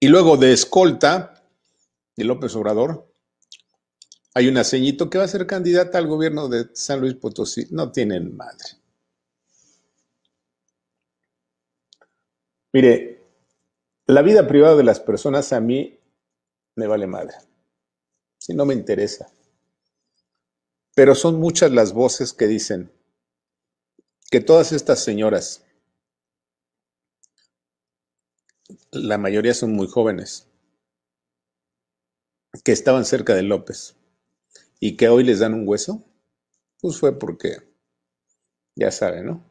Y luego de escolta de López Obrador, hay una ceñito que va a ser candidata al gobierno de San Luis Potosí. No tienen madre. Mire, la vida privada de las personas a mí me vale madre. Si no me interesa. Pero son muchas las voces que dicen que todas estas señoras, la mayoría son muy jóvenes, que estaban cerca de López y que hoy les dan un hueso, pues fue porque, ya saben, ¿no?